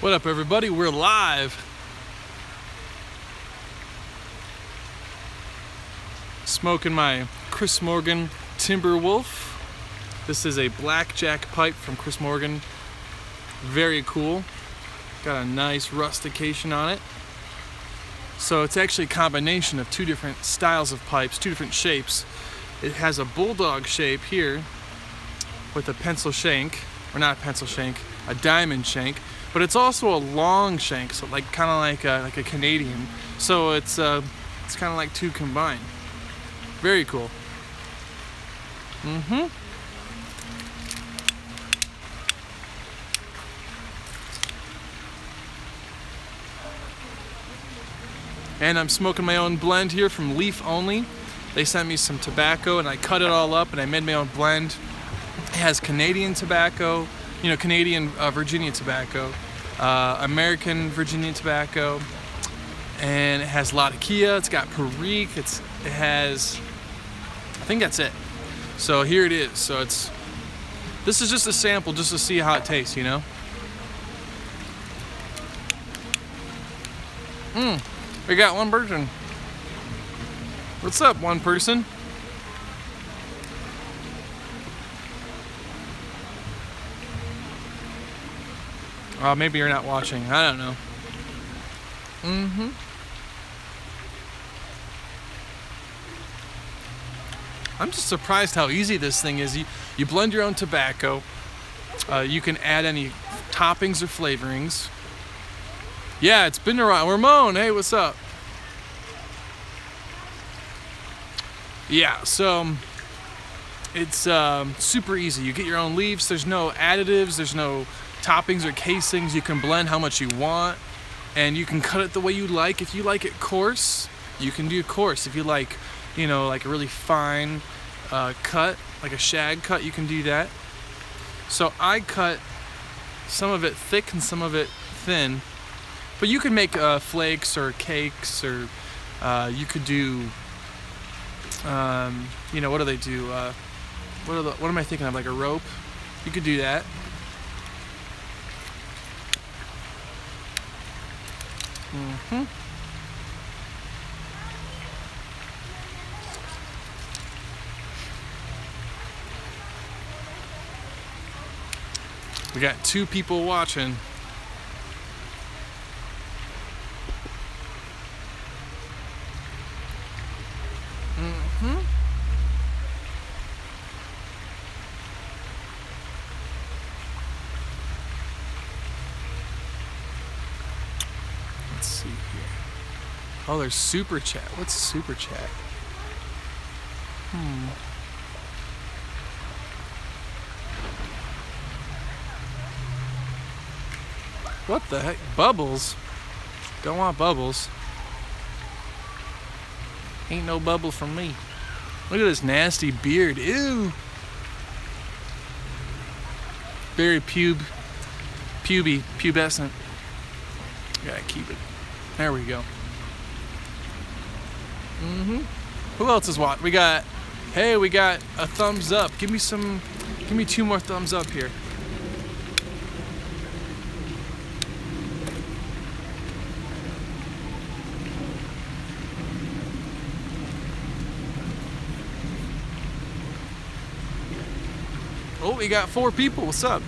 What up, everybody? We're live. Smoking my Chris Morgan Timberwolf. This is a blackjack pipe from Chris Morgan. Very cool. Got a nice rustication on it. So it's actually a combination of two different styles of pipes, two different shapes. It has a bulldog shape here with a pencil shank, or not a pencil shank, a diamond shank, but it's also a long shank, so like kind of like a, like a Canadian. So it's uh, it's kind of like two combined. Very cool. Mm-hmm. And I'm smoking my own blend here from Leaf Only. They sent me some tobacco and I cut it all up and I made my own blend. It has Canadian tobacco, you know, Canadian uh, Virginia tobacco, uh, American Virginia tobacco, and it has Latakia, it's got Perique, it's, it has, I think that's it. So here it is. So it's, this is just a sample just to see how it tastes, you know? Mmm, we got one person. What's up, one person? Uh, maybe you're not watching. I don't know. Mm-hmm. I'm just surprised how easy this thing is. You, you blend your own tobacco. Uh, you can add any toppings or flavorings. Yeah, it's been around. Ramon, hey, what's up? Yeah, so it's um, super easy. You get your own leaves. There's no additives. There's no toppings or casings. You can blend how much you want and you can cut it the way you like. If you like it coarse, you can do coarse. If you like, you know, like a really fine uh, cut, like a shag cut, you can do that. So I cut some of it thick and some of it thin. But you can make uh, flakes or cakes or uh, you could do, um, you know, what do they do? Uh, what, are the, what am I thinking of? Like a rope? You could do that. Mm-hmm. We got two people watching. Mm-hmm. Let's see here. There's super chat. What's super chat? Hmm. What the heck? Bubbles? Don't want bubbles. Ain't no bubble from me. Look at this nasty beard. Ew. Very pub, puby, pubescent. Gotta keep it. There we go. Mm-hmm. Who else is watching? We got, hey, we got a thumbs up. Give me some, give me two more thumbs up here. Oh, we got four people. What's up?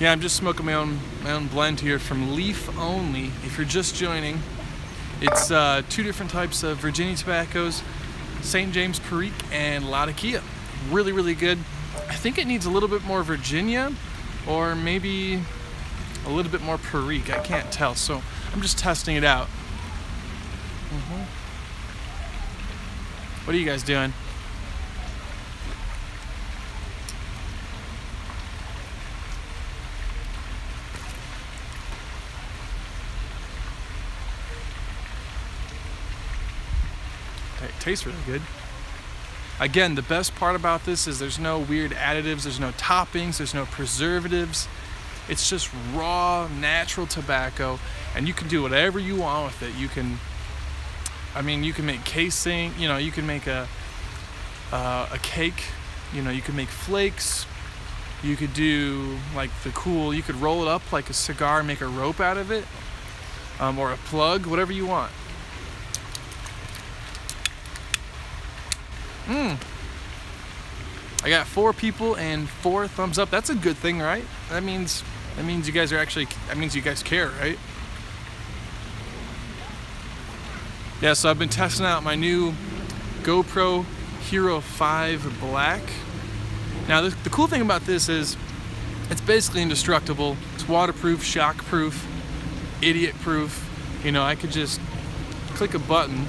Yeah, I'm just smoking my own my own blend here from Leaf Only. If you're just joining, it's uh, two different types of Virginia tobaccos, St. James Perique and Latakia. Really, really good. I think it needs a little bit more Virginia or maybe a little bit more Perique. I can't tell, so I'm just testing it out. Mm -hmm. What are you guys doing? It tastes really good. Again, the best part about this is there's no weird additives, there's no toppings, there's no preservatives. It's just raw, natural tobacco, and you can do whatever you want with it. You can, I mean, you can make casing, you know, you can make a, uh, a cake, you know, you can make flakes, You could do like the cool, you could roll it up like a cigar, make a rope out of it, um, or a plug, whatever you want. Mmm. I got four people and four thumbs up. That's a good thing, right? That means that means you guys are actually that means you guys care, right? Yeah, so I've been testing out my new GoPro Hero 5 Black. Now, the, the cool thing about this is it's basically indestructible. It's waterproof, shockproof, idiot-proof. You know, I could just click a button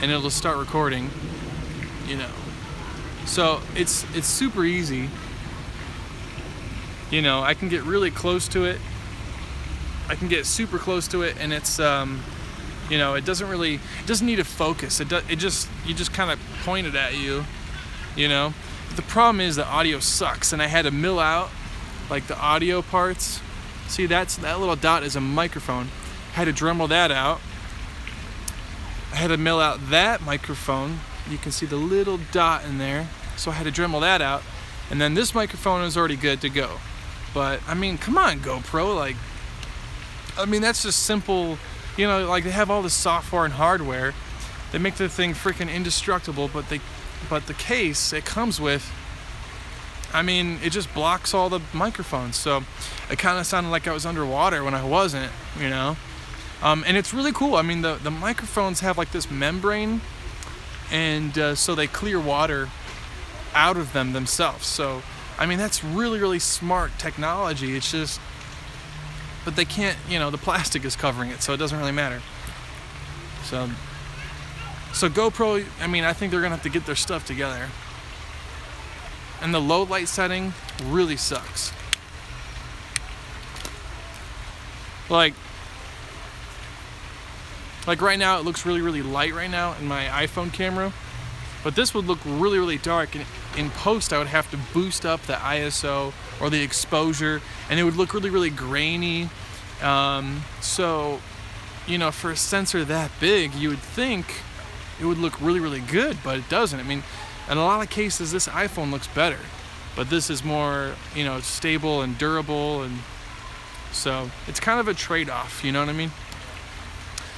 and it'll start recording. You know, so it's it's super easy. You know, I can get really close to it. I can get super close to it, and it's um, you know, it doesn't really it doesn't need a focus. It does, it just you just kind of point it at you. You know, but the problem is the audio sucks, and I had to mill out like the audio parts. See, that's that little dot is a microphone. I had to Dremel that out. I had to mill out that microphone you can see the little dot in there. So I had to Dremel that out. And then this microphone is already good to go. But I mean, come on, GoPro. Like, I mean, that's just simple. You know, like they have all this software and hardware. They make the thing freaking indestructible, but they, but the case it comes with. I mean, it just blocks all the microphones. So it kind of sounded like I was underwater when I wasn't. You know. Um, and it's really cool. I mean, the the microphones have like this membrane and uh, so they clear water out of them themselves. So, I mean, that's really, really smart technology. It's just, but they can't, you know, the plastic is covering it, so it doesn't really matter. So, so GoPro, I mean, I think they're gonna have to get their stuff together. And the low light setting really sucks. Like, like right now, it looks really, really light right now in my iPhone camera. But this would look really, really dark. And in post, I would have to boost up the ISO or the exposure, and it would look really, really grainy. Um, so, you know, for a sensor that big, you would think it would look really, really good, but it doesn't. I mean, in a lot of cases, this iPhone looks better, but this is more, you know, stable and durable, and so it's kind of a trade-off. You know what I mean?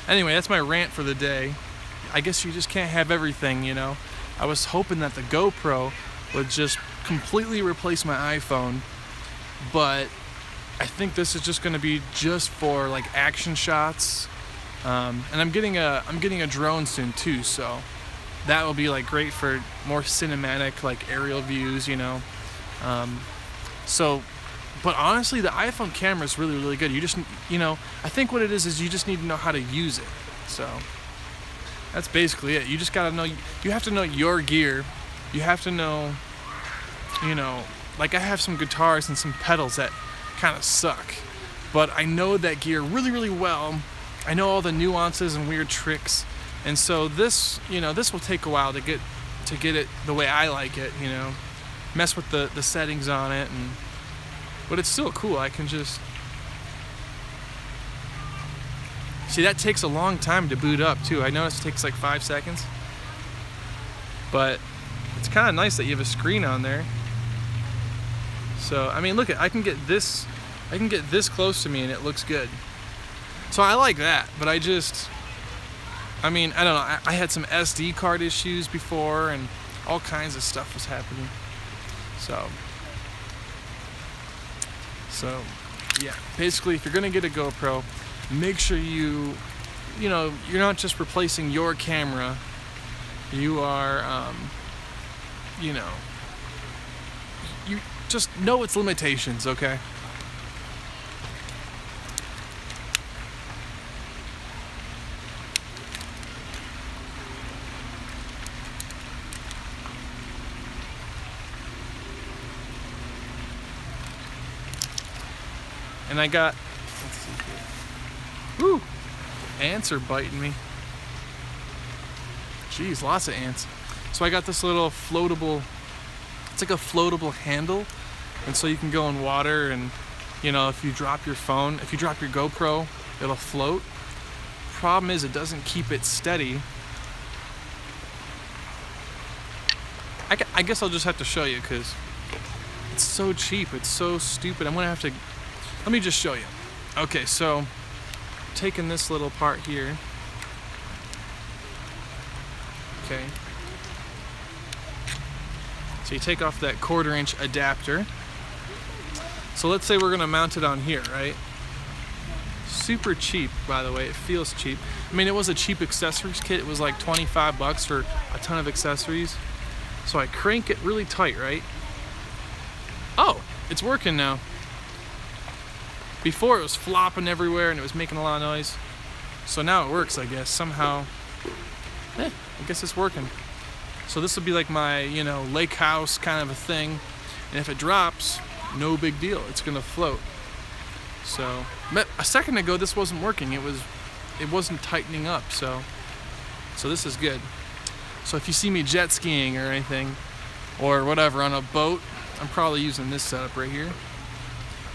Anyway, that's my rant for the day. I guess you just can't have everything, you know. I was hoping that the GoPro would just completely replace my iPhone, but I think this is just going to be just for like action shots. Um, and I'm getting a I'm getting a drone soon too, so that will be like great for more cinematic like aerial views, you know. Um, so but honestly, the iPhone camera is really, really good. You just, you know, I think what it is is you just need to know how to use it. So that's basically it. You just gotta know. You have to know your gear. You have to know, you know, like I have some guitars and some pedals that kind of suck, but I know that gear really, really well. I know all the nuances and weird tricks, and so this, you know, this will take a while to get to get it the way I like it. You know, mess with the the settings on it and but it's still cool. I can just... See, that takes a long time to boot up, too. I noticed it takes like five seconds. But it's kind of nice that you have a screen on there. So, I mean, look, at I can get this... I can get this close to me and it looks good. So I like that, but I just... I mean, I don't know. I, I had some SD card issues before and all kinds of stuff was happening. So, so, yeah, basically, if you're gonna get a GoPro, make sure you, you know, you're not just replacing your camera. You are, um, you know, you just know its limitations, okay? And I got, let's see here. Woo! Ants are biting me. Jeez, lots of ants. So I got this little floatable, it's like a floatable handle. And so you can go in water and, you know, if you drop your phone, if you drop your GoPro, it'll float. Problem is it doesn't keep it steady. I, I guess I'll just have to show you because It's so cheap. It's so stupid. I'm gonna have to. Let me just show you. Okay, so taking this little part here. Okay. So you take off that quarter inch adapter. So let's say we're gonna mount it on here, right? Super cheap, by the way. It feels cheap. I mean, it was a cheap accessories kit. It was like 25 bucks for a ton of accessories. So I crank it really tight, right? Oh, it's working now. Before it was flopping everywhere and it was making a lot of noise. So now it works, I guess. Somehow, eh, I guess it's working. So this will be like my, you know, lake house kind of a thing. And if it drops, no big deal. It's gonna float. So a second ago this wasn't working. It was it wasn't tightening up. So so this is good. So if you see me jet skiing or anything or whatever on a boat, I'm probably using this setup right here.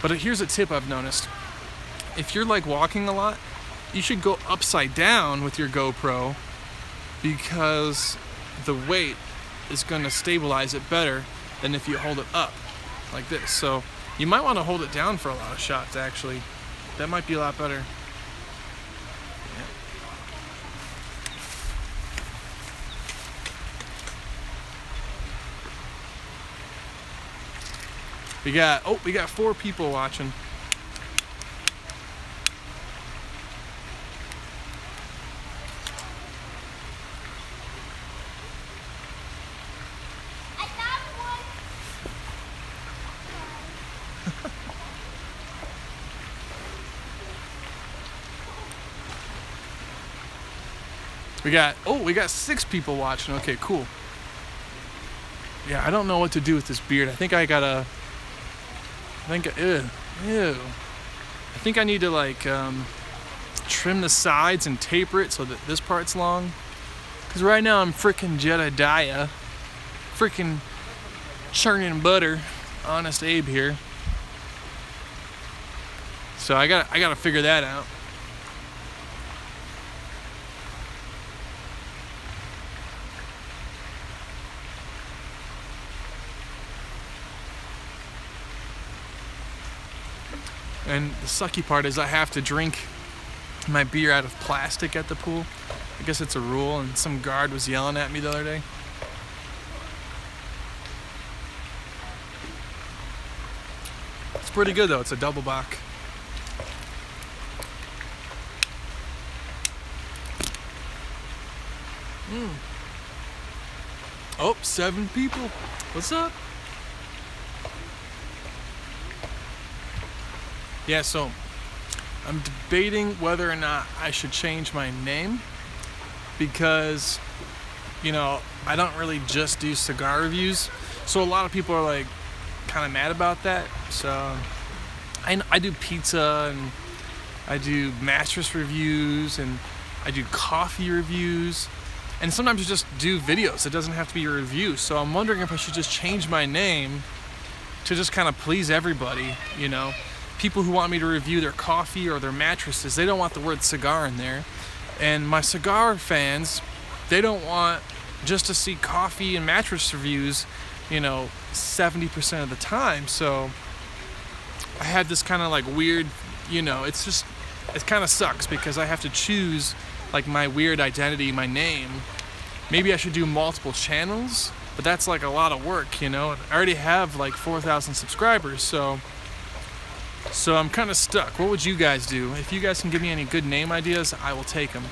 But here's a tip I've noticed. If you're like walking a lot, you should go upside down with your GoPro because the weight is going to stabilize it better than if you hold it up like this. So you might want to hold it down for a lot of shots actually. That might be a lot better. We got, oh, we got four people watching. We got, oh, we got six people watching. Okay, cool. Yeah, I don't know what to do with this beard. I think I gotta, think, ew, ew. I think I need to like um, trim the sides and taper it so that this part's long. Cause right now I'm freaking Jedediah, freaking churning butter, honest Abe here. So I got I got to figure that out. And the sucky part is I have to drink my beer out of plastic at the pool. I guess it's a rule, and some guard was yelling at me the other day. It's pretty good though, it's a double bock. Mm. Oh, seven people. What's up? Yeah, so I'm debating whether or not I should change my name because, you know, I don't really just do cigar reviews. So a lot of people are like kind of mad about that. So I, I do pizza and I do mattress reviews and I do coffee reviews. And sometimes I just do videos. It doesn't have to be a review. So I'm wondering if I should just change my name to just kind of please everybody, you know people who want me to review their coffee or their mattresses, they don't want the word cigar in there. And my cigar fans, they don't want just to see coffee and mattress reviews, you know, 70% of the time. So I had this kind of like weird, you know, it's just, it kind of sucks because I have to choose like my weird identity, my name. Maybe I should do multiple channels, but that's like a lot of work, you know. I already have like 4,000 subscribers, so so I'm kind of stuck. What would you guys do? If you guys can give me any good name ideas, I will take them.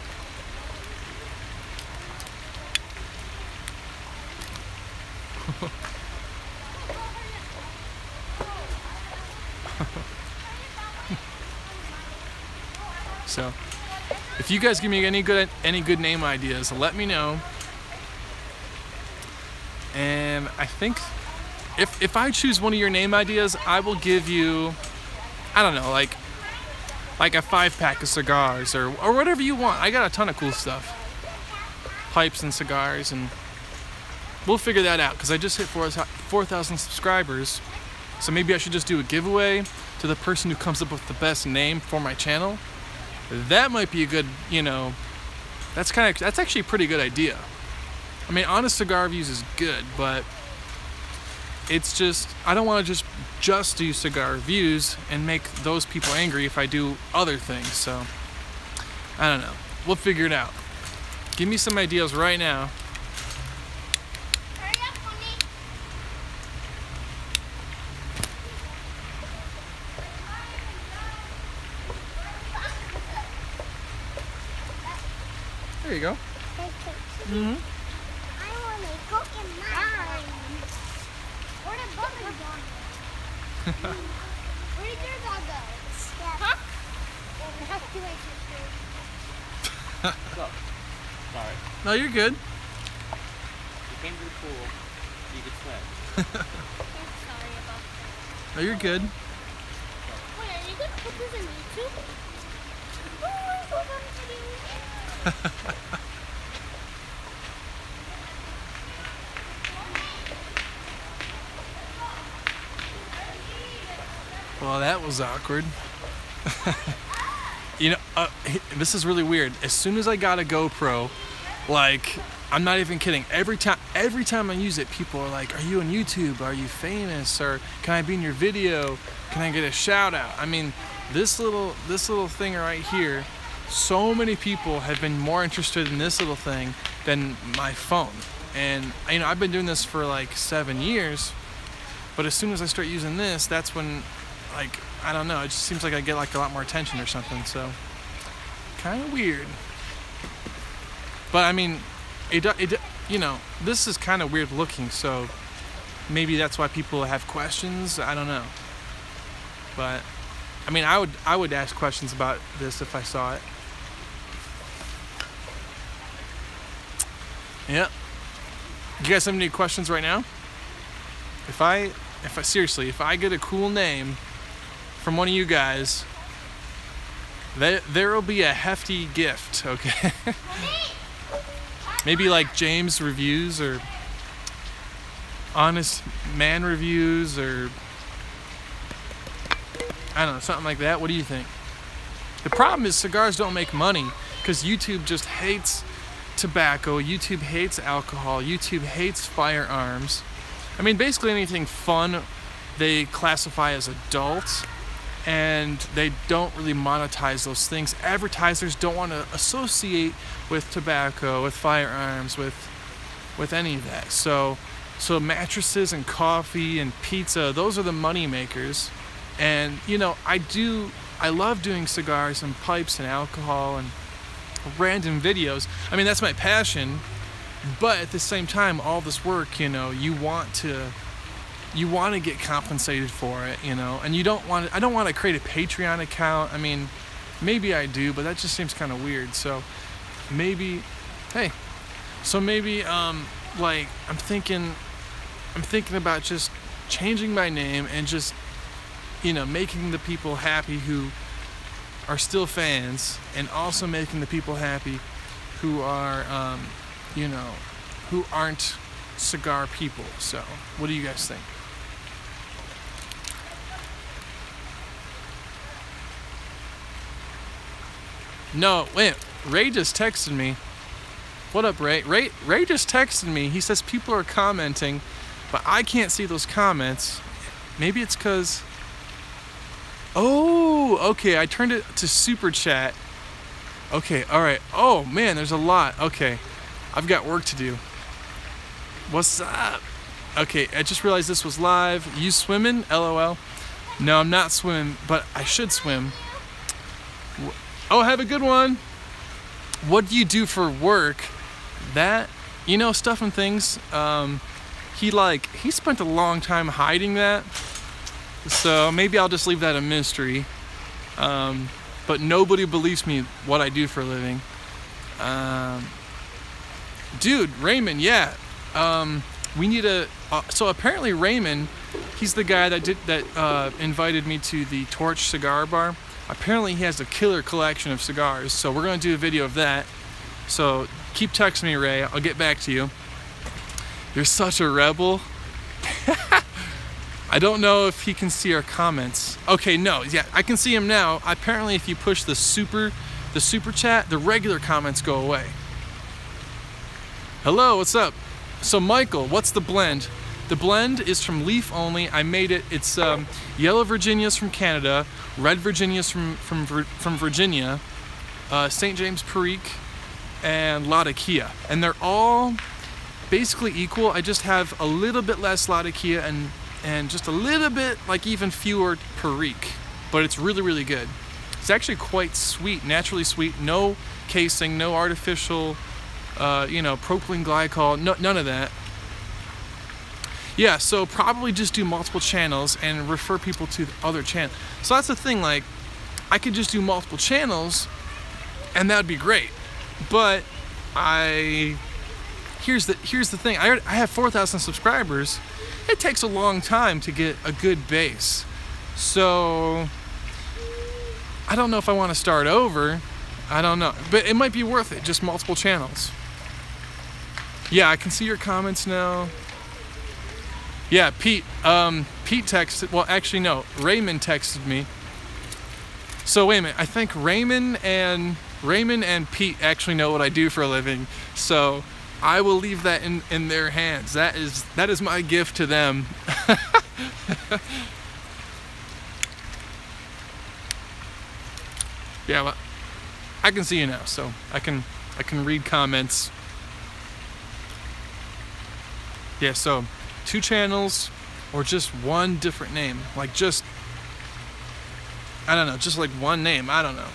so, if you guys give me any good any good name ideas, let me know. And I think if if I choose one of your name ideas, I will give you I don't know, like like a five pack of cigars or or whatever you want. I got a ton of cool stuff. Pipes and cigars and we'll figure that out because I just hit four 4,000 subscribers. So maybe I should just do a giveaway to the person who comes up with the best name for my channel. That might be a good, you know, that's kind of, that's actually a pretty good idea. I mean, Honest Cigar Reviews is good, but it's just I don't want to just just do cigar reviews and make those people angry if I do other things. So I don't know. We'll figure it out. Give me some ideas right now. Hurry up, honey. There you go. hmm I want to go in mine. Where did Bubba go? Where did your dog go? Huh? Sorry. No, you're good. You came to the pool. You could swim. Sorry about that. No, you're good. Wait, are you going to put this in YouTube? Oh, I'm Well, that was awkward. you know, uh, this is really weird. As soon as I got a GoPro, like, I'm not even kidding. Every time, every time I use it, people are like, "Are you on YouTube? Are you famous? Or can I be in your video? Can I get a shout out?" I mean, this little, this little thing right here. So many people have been more interested in this little thing than my phone. And you know, I've been doing this for like seven years. But as soon as I start using this, that's when like I don't know, it just seems like I get like a lot more attention or something. So kind of weird. But I mean, it it you know this is kind of weird looking, so maybe that's why people have questions. I don't know. But I mean, I would I would ask questions about this if I saw it. Yeah. You guys have any questions right now? If I if I seriously, if I get a cool name from one of you guys, there there will be a hefty gift, okay? Maybe like James reviews or Honest Man reviews or I don't know, something like that. What do you think? The problem is cigars don't make money because YouTube just hates tobacco, YouTube hates alcohol, YouTube hates firearms. I mean, basically anything fun they classify as adult and they don't really monetize those things. Advertisers don't want to associate with tobacco, with firearms, with with any of that. So so mattresses and coffee and pizza, those are the money makers. And you know, I do I love doing cigars and pipes and alcohol and random videos. I mean, that's my passion. But at the same time, all this work, you know, you want to you want to get compensated for it, you know, and you don't want to, I don't want to create a Patreon account. I mean, maybe I do, but that just seems kind of weird. So maybe, hey, so maybe, um, like I'm thinking, I'm thinking about just changing my name and just, you know, making the people happy who are still fans and also making the people happy who are, um, you know, who aren't cigar people. So, what do you guys think? No, wait. Ray just texted me. What up, Ray? Ray Ray just texted me. He says people are commenting, but I can't see those comments. Maybe it's cuz Oh, okay. I turned it to super chat. Okay, all right. Oh, man, there's a lot. Okay. I've got work to do. What's up? Okay, I just realized this was live. You swimming? LOL. No, I'm not swimming, but I should swim. Oh, have a good one. What do you do for work? That, you know, stuff and things. Um, he like he spent a long time hiding that. So maybe I'll just leave that a mystery. Um, but nobody believes me what I do for a living. Um, dude, Raymond, yeah. Um, we need a. Uh, so apparently Raymond, he's the guy that did that uh, invited me to the Torch Cigar Bar. Apparently he has a killer collection of cigars. So we're gonna do a video of that. So keep texting me, Ray. I'll get back to you. You're such a rebel. I don't know if he can see our comments. Okay, no, yeah, I can see him now. Apparently, if you push the super, the super chat, the regular comments go away. Hello, what's up? So, Michael, what's the blend? The blend is from Leaf Only. I made it. It's um, yellow Virginia's from Canada, red Virginia's from from from Virginia, uh, St. James Perique, and Latakia, and they're all basically equal. I just have a little bit less Latakia and and just a little bit like even fewer Perique, but it's really really good. It's actually quite sweet, naturally sweet, no casing, no artificial, uh, you know, propylene glycol, no, none of that. Yeah, so probably just do multiple channels and refer people to the other channels. So that's the thing, like, I could just do multiple channels and that would be great. But I here's the here's the thing. I I have 4,000 subscribers. It takes a long time to get a good base. So I don't know if I want to start over. I don't know. But it might be worth it, just multiple channels. Yeah, I can see your comments now. Yeah, Pete. Um, Pete texted. Well, actually, no. Raymond texted me. So wait a minute. I think Raymond and Raymond and Pete actually know what I do for a living. So I will leave that in in their hands. That is that is my gift to them. yeah, well, I can see you now, so I can I can read comments. Yeah, so two channels or just one different name. Like just I don't know, just like one name. I don't know.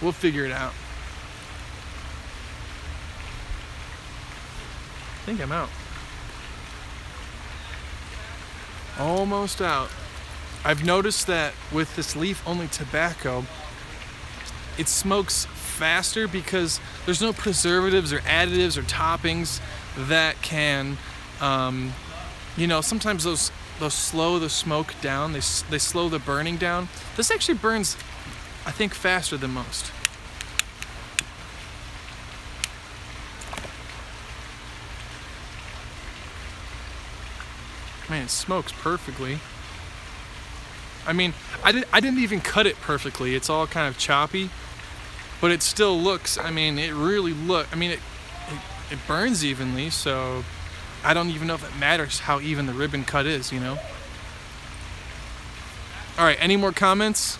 We'll figure it out. I think I'm out. Almost out. I've noticed that with this leaf only tobacco, it smokes faster because there's no preservatives or additives or toppings that can, um, you know, sometimes those those slow the smoke down. They they slow the burning down. This actually burns, I think, faster than most. Man, it smokes perfectly. I mean, I didn't I didn't even cut it perfectly. It's all kind of choppy, but it still looks. I mean, it really look. I mean, it it, it burns evenly, so I don't even know if it matters how even the ribbon cut is. You know. All right. Any more comments?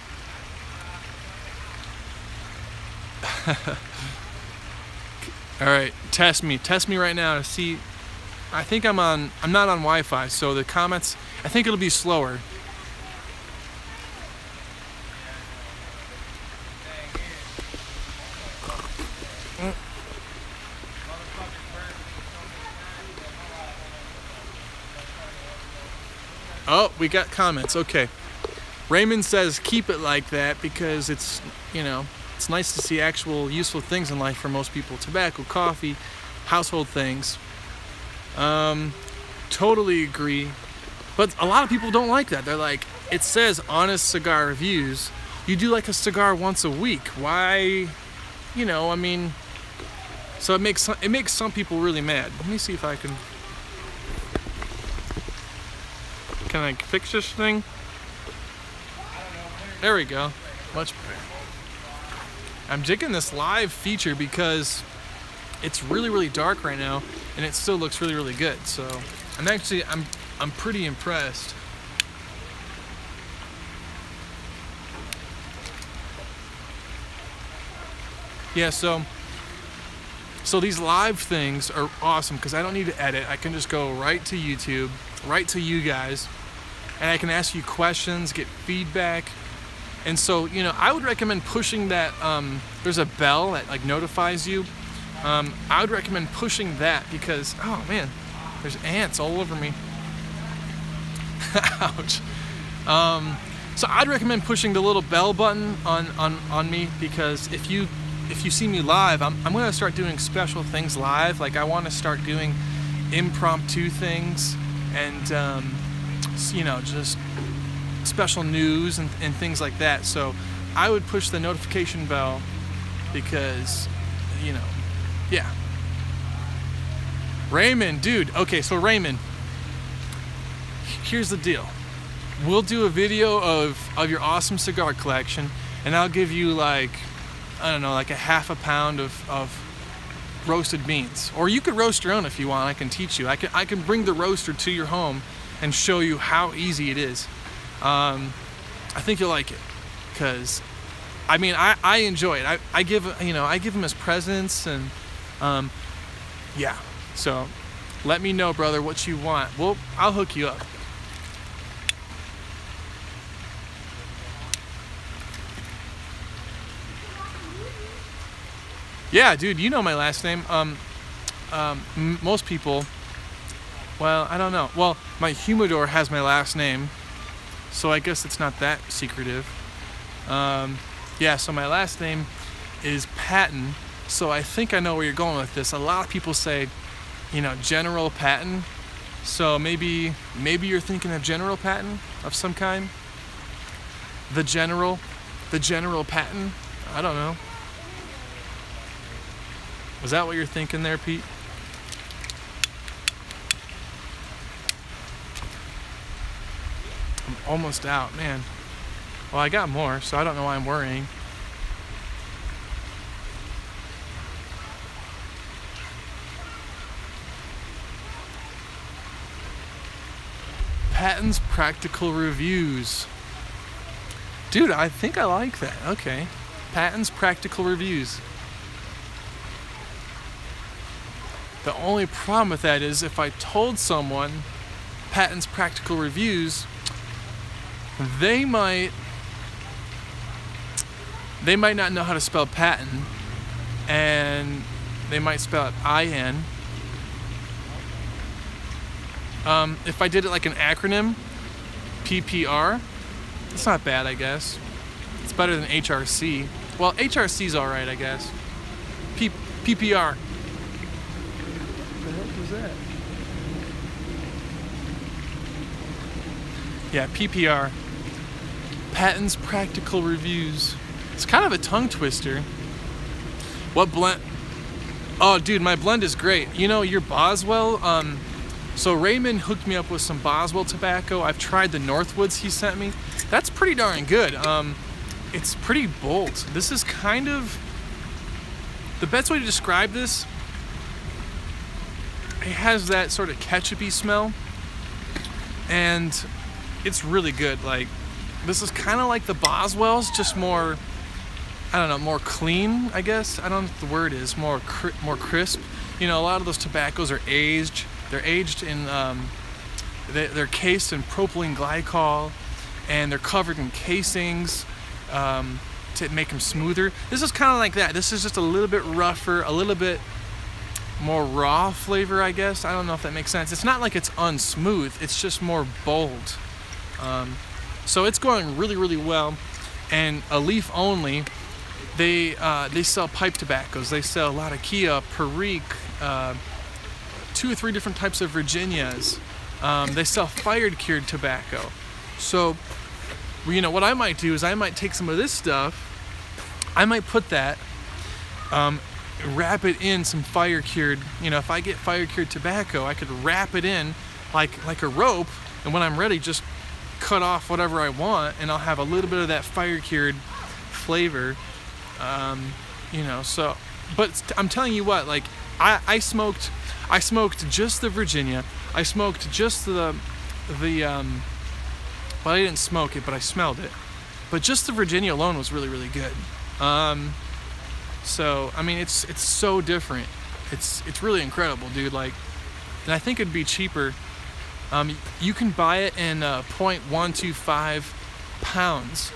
All right. Test me. Test me right now to see. I think I'm on. I'm not on Wi-Fi, so the comments. I think it'll be slower. Oh, we got comments. Okay. Raymond says keep it like that because it's, you know, it's nice to see actual useful things in life for most people tobacco, coffee, household things. Um, totally agree. But a lot of people don't like that. They're like, it says honest cigar reviews. You do like a cigar once a week. Why, you know, I mean, so it makes it makes some people really mad. Let me see if I can Can I fix this thing? There we go. Much better. I'm digging this live feature because it's really really dark right now and it still looks really really good. So I'm actually I'm I'm pretty impressed. Yeah, so so these live things are awesome because I don't need to edit. I can just go right to YouTube, right to you guys, and I can ask you questions, get feedback. And so, you know, I would recommend pushing that. Um, there's a bell that like notifies you. Um, I would recommend pushing that because, oh man, there's ants all over me. Ouch. Um, so I'd recommend pushing the little bell button on, on, on me because if you if you see me live, I'm, I'm gonna start doing special things live. Like I want to start doing impromptu things and um, you know just special news and, and things like that. So I would push the notification bell because you know yeah. Raymond, dude. Okay, so Raymond, here's the deal. We'll do a video of of your awesome cigar collection, and I'll give you like I don't know, like a half a pound of, of roasted beans, or you could roast your own if you want. I can teach you. I can I can bring the roaster to your home and show you how easy it is. Um, I think you'll like it, cause I mean I, I enjoy it. I, I give you know I give them as presents and um, yeah. So let me know, brother, what you want. Well, I'll hook you up. Yeah, dude, you know my last name. Um, um, most people, well, I don't know. Well, my humidor has my last name, so I guess it's not that secretive. Um, yeah, so my last name is Patton, so I think I know where you're going with this. A lot of people say, you know, General Patton. So maybe maybe you're thinking of General Patton of some kind. The General, the General Patton. I don't know. Was that what you're thinking there, Pete? Almost out, man. Well, I got more, so I don't know why I'm worrying. Patton's practical reviews. Dude, I think I like that. Okay. Patton's practical reviews. The only problem with that is if I told someone Patton's practical reviews, they might they might not know how to spell Patton and they might spell it I-N. Um, if I did it like an acronym, PPR, it's not bad, I guess. It's better than HRC. Well, HRC's all right, I guess. P- PPR. What the heck was that? Yeah, PPR. Patton's Practical Reviews. It's kind of a tongue twister. What blend? Oh, dude, my blend is great. You know, your Boswell. Um, so Raymond hooked me up with some Boswell tobacco. I've tried the Northwoods he sent me. That's pretty darn good. Um, it's pretty bold. This is kind of the best way to describe this. It has that sort of ketchupy smell, and it's really good. Like this is kind of like the Boswells, just more. I don't know, more clean. I guess I don't know what the word is. More more crisp. You know, a lot of those tobaccos are aged. They're aged in. Um, they, they're cased in propylene glycol, and they're covered in casings um, to make them smoother. This is kind of like that. This is just a little bit rougher, a little bit more raw flavor, I guess. I don't know if that makes sense. It's not like it's unsmooth. It's just more bold. Um, so it's going really, really well. And a leaf only, they uh, they sell pipe tobaccos. They sell a lot Latakia, Perique, uh, two or three different types of Virginias. Um, they sell fired cured tobacco. So, you know, what I might do is I might take some of this stuff, I might put that, um, wrap it in some fire cured. You know, if I get fire cured tobacco, I could wrap it in like like a rope, and when I'm ready, just cut off whatever I want, and I'll have a little bit of that fire cured flavor. Um, you know, so, but I'm telling you what, like I, I smoked, I smoked just the Virginia. I smoked just the, the, um, well, I didn't smoke it, but I smelled it. But just the Virginia alone was really, really good. Um, so I mean, it's it's so different. It's it's really incredible, dude. Like, and I think it'd be cheaper. Um, you can buy it in uh, 0.125 pounds.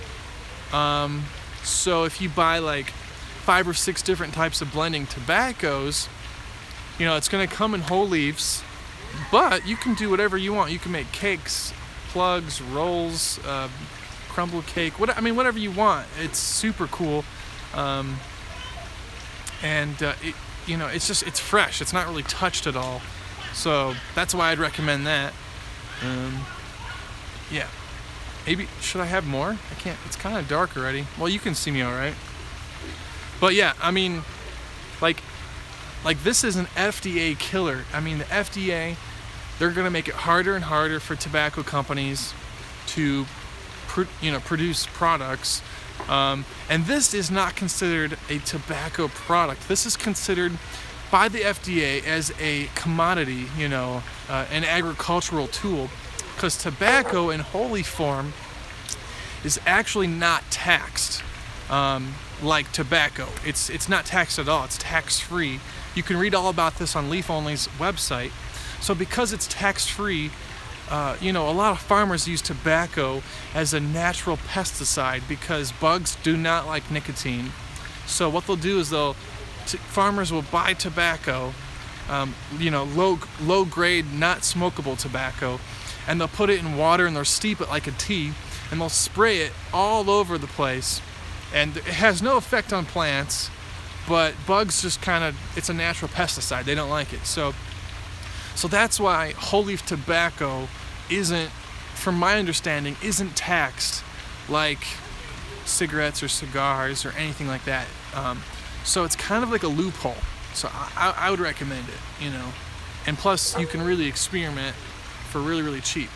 Um, so if you buy like five or six different types of blending tobaccos, you know it's gonna come in whole leaves, but you can do whatever you want. You can make cakes, plugs, rolls, uh, crumble cake. What I mean, whatever you want. It's super cool. Um, and uh, it, you know it's just it's fresh it's not really touched at all so that's why i'd recommend that. Um, yeah. Maybe should i have more? I can't it's kind of dark already. Well you can see me all right. But yeah i mean like like this is an fda killer. I mean the fda they're going to make it harder and harder for tobacco companies to you know produce products. Um, and this is not considered a tobacco product. This is considered by the FDA as a commodity, you know, uh, an agricultural tool, because tobacco in holy form is actually not taxed um, like tobacco. It's it's not taxed at all. It's tax free. You can read all about this on Leaf Only's website. So because it's tax free, uh, you know, a lot of farmers use tobacco as a natural pesticide because bugs do not like nicotine. So what they'll do is they'll farmers will buy tobacco, um, you know, low low grade, not smokable tobacco, and they'll put it in water and they'll steep it like a tea, and they'll spray it all over the place, and it has no effect on plants, but bugs just kind of it's a natural pesticide. They don't like it. So so that's why whole leaf tobacco isn't, from my understanding, isn't taxed like cigarettes or cigars or anything like that. Um, so it's kind of like a loophole. So I, I, would recommend it, you know. And plus, you can really experiment for really, really cheap.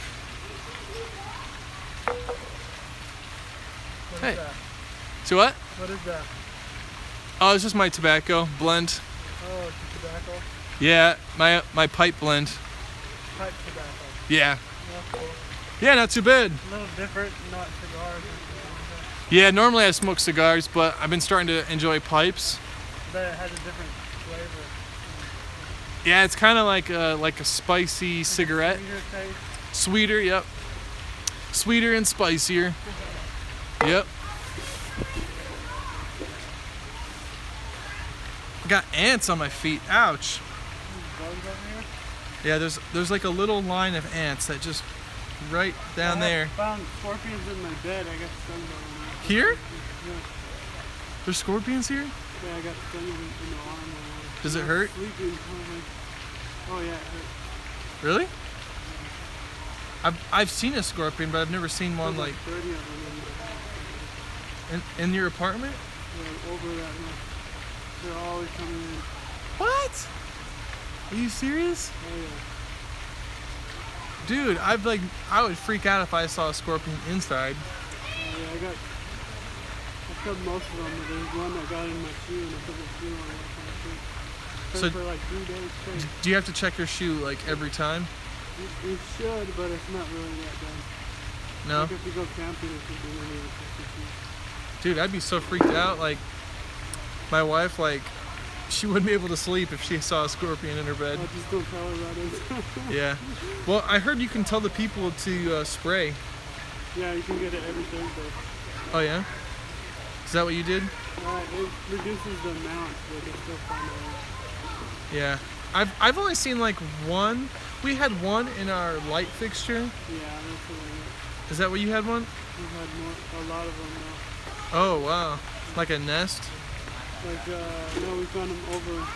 What Hey. So what? What is that? Oh, it's just my tobacco blend. Oh, tobacco. Yeah, my my pipe blend. Pipe tobacco. Yeah, cool. yeah, not too bad. A little different, not cigars or something like Yeah, normally I smoke cigars, but I've been starting to enjoy pipes. that. But it has a different flavor. Yeah, it's kind of like a, like a spicy cigarette. Sweeter. Sweeter, yep. Sweeter and spicier. Yep. I got ants on my feet. Ouch. Bugs over here. Yeah, there's there's like a little line of ants that just right down I there. found scorpions in my bed. I got stung by. Here? Yeah, There's scorpions here? yeah, I got stung in, in the arm. or- Does it hurt? Sleeping. Like, oh yeah, it hurt. Really? I've I've seen a scorpion, but I've never seen one There's like 30 of them in the in, in your apartment. Yeah, over that much. They're always coming in. What? Are you serious? Oh yeah. Dude, I'd like I would freak out if I saw a scorpion inside. Oh, yeah, I got. I killed most of them, but there's one that got in my shoe and I put the shoe on my shoe. So- for like three days straight. Do you have to check your shoe like every time? You, you should, but it's not really that bad. No. Like if you go camping then you would check. Dude, I'd be so freaked out. Like my wife, like she wouldn't be able to sleep if she saw a scorpion in her bed. I just don't tell her about it. Yeah. Well, I heard you can tell the people to uh, spray. yeah, you can get it every Thursday. Oh yeah. Is that what you did? Uh, it reduces the amount, but it's still fun. Yeah. I've I've only seen like one. We had one in our light fixture. yeah, that's what I Is that what you had one? We've had more, a lot of them now. Oh wow. Like a nest. Like, uh, no, we found them over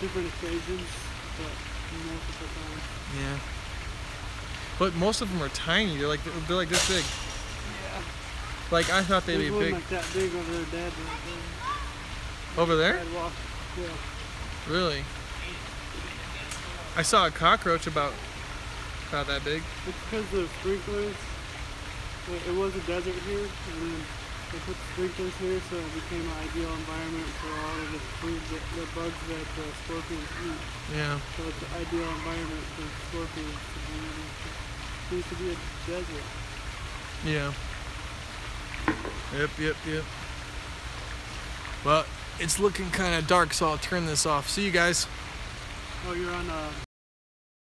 different occasions, but multiple times. Yeah. But most of them are tiny. They're like they're like this big. Like I thought they'd There's be big. like that big over there, there. Over there? Yeah. Really? I saw a cockroach about about that big. It's because the sprinklers. It, it was a desert here, and then they put sprinklers here, so it became an ideal environment for all of the food, that, the bugs that the scorpions eat. Yeah. So it's an ideal environment for scorpions to be in. It used to be a desert. Yeah. Yep, yep, yep. Well, it's looking kind of dark, so I'll turn this off. See you guys. Oh, you're on uh,